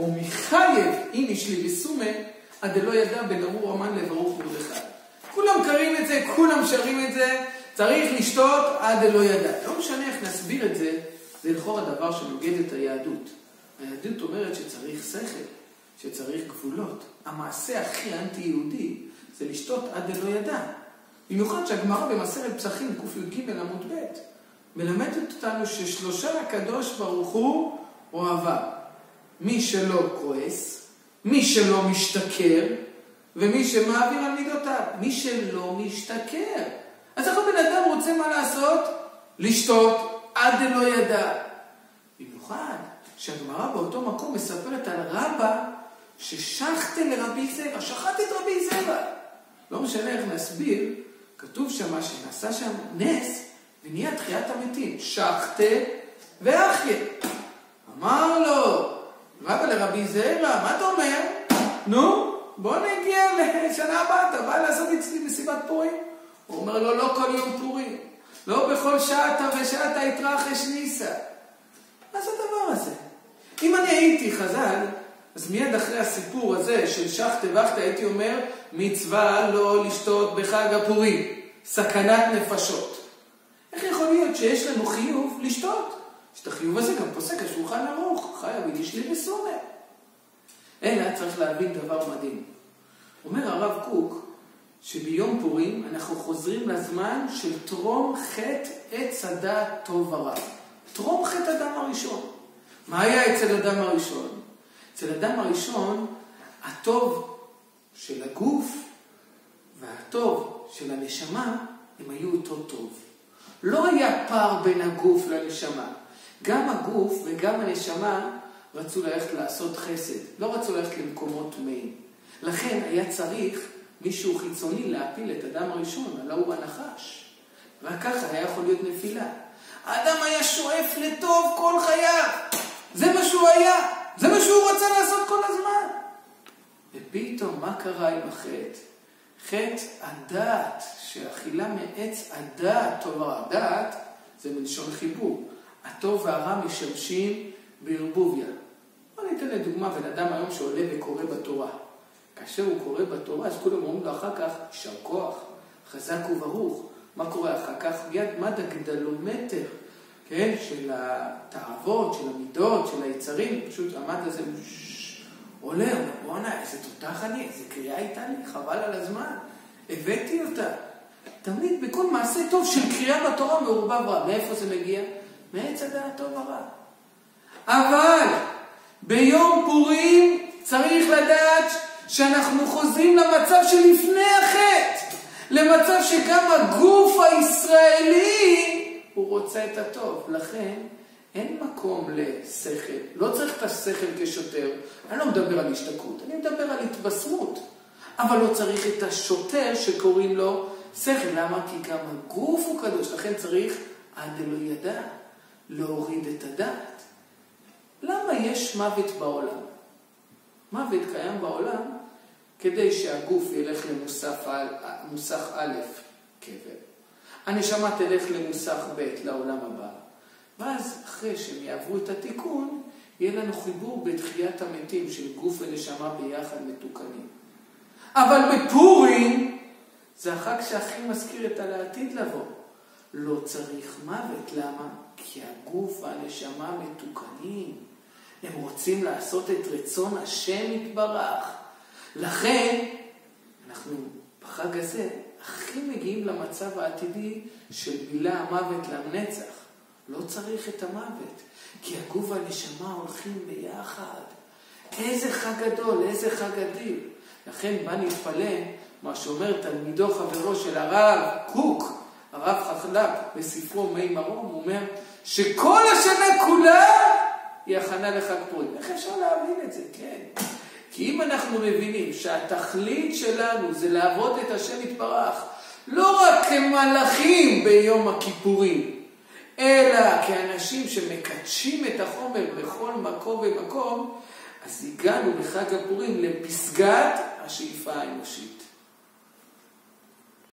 או מחייב איני שלי בסומה, עד דלא ידע בין ארור המן לברוך מרדכי. כולם קרים את זה, כולם שרים את זה, צריך לשתות עד דלא ידע. לא משנה איך נסביר את זה, זה לכאורה דבר שנוגד את היהדות. היהדות אומרת שצריך שכל, שצריך גבולות. המעשה הכי אנטי-יהודי זה לשתות עד דלא ידע. במיוחד שהגמרא במסכת פסחים קי"ג עמוד ב' מלמדת אותנו ששלושה הקדוש ברוך הוא אוהביו. מי שלא כועס, מי שלא משתכר, ומי שמעביר על מידותיו. מי שלא משתכר. אז איך הבן אדם רוצה מה לעשות? לשתות עד דלא ידע. במיוחד שהגמרא באותו מקום מספרת על רבא ששחטה לרבי זרע, שחט את רבי זרע. לא משנה איך נסביר, כתוב שם שנעשה שם נס ונהיה תחיית המתים. שחטה ואחיה. אמר לו, רבא לרבי זרע, מה אתה אומר? נו, בוא נגיע לשנה הבאה, אתה בא לעשות אצלי מסיבת פורים? הוא אומר לו, לא כל יום פורים, לא בכל שעתה ושעתה יתרחש ניסה. מה זה הדבר הזה? אם אני הייתי חז"ל, אז מיד אחרי הסיפור הזה של שחטה וחטה הייתי אומר, מצווה לא לשתות בחג הפורים, סכנת נפשות. איך יכול להיות שיש לנו חיוב לשתות? שאת החיוב הזה גם פוסק השולחן ערוך, חיה וידיש לי בסומר. אלא צריך להבין דבר מדהים. אומר הרב קוק, שביום פורים אנחנו חוזרים לזמן של טרום חטא עץ הדעת טוב ורע. טרום חטא אדם הראשון. מה היה אצל אדם הראשון? אצל אדם הראשון, הטוב של הגוף והטוב של הנשמה, הם היו אותו טוב. לא היה פער בין הגוף לנשמה. גם הגוף וגם הנשמה רצו ללכת לעשות חסד, לא רצו ללכת למקומות טמאים. לכן היה צריך מישהו חיצוני להפיל את אדם הראשון, הלא הוא הנחש. רק ככה היה יכול להיות נפילה. האדם היה שואף לטוב כל חייו. זה מה שהוא היה, זה מה שהוא רצה לעשות כל הזמן. ופתאום, מה קרה עם החטא? חטא הדעת, שאכילה מעץ הדעת טוב הרע. דעת זה מלשון חיבור. הטוב והרע משמשים בערבוביה. בוא ניתן לדוגמה בן אדם היום שעולה וקורא בתורה. כאשר הוא קורא בתורה, אז כולם אומרים לו אחר כך, יישר כוח, חזק וברוך. מה קורה אחר כך? מיד מד הגדלומטר, כן, של התאוות, של המידות, של היצרים, פשוט המד הזה עולה, אומר, בואנה, איזה תותח אני, איזה קריאה הייתה לי, חבל על הזמן, הבאתי אותה. תמיד בכל מעשה טוב של קריאה בתורה מעורבב רע. מאיפה זה מגיע? מעץ הדעת טוב ורע. אבל ביום פורים צריך לדעת שאנחנו חוזרים למצב שלפני החטא, למצב שגם הגוף הישראלי הוא רוצה את הטוב. לכן אין מקום לשכל, לא צריך את השכל כשוטר. אני לא מדבר על השתכרות, אני מדבר על התבשמות. אבל לא צריך את השוטר שקוראים לו שכל. למה? כי גם הגוף הוא קדוש, לכן צריך עד אלו ידע להוריד את הדעת. למה יש מוות בעולם? מוות קיים בעולם כדי שהגוף ילך למוסך א', קבר. הנשמה תלך למוסך ב', לעולם הבא. ואז אחרי שהם יעברו את התיקון, יהיה לנו חיבור בתחיית המתים של גוף ונשמה ביחד מתוקנים. אבל בפורים זה החג שהכי מזכיר את הלעתיד לבוא. לא צריך מוות, למה? כי הגוף והנשמה מתוקנים. הם רוצים לעשות את רצון השם יתברך. לכן, אנחנו בחג הזה הכי מגיעים למצב העתידי של בילה המוות לנצח. לא צריך את המוות, כי הגוף והנשמה הולכים ביחד. איזה חג גדול, איזה חג אדיר. לכן בא להתפלל, מה שאומר תלמידו חברו של הרב קוק, הרב חחלק, בספרו מי מרום, אומר שכל השנה כולה היא הכנה לחג פורים. איך אפשר להבין את זה? כן. כי אם אנחנו מבינים שהתכלית שלנו זה לעבוד את השם יתברך, לא רק כמלאכים ביום הכיפורים, אלא כאנשים שמקדשים את החומר בכל מקום ומקום, אז הגענו בחג הפורים לפסגת השאיפה האנושית.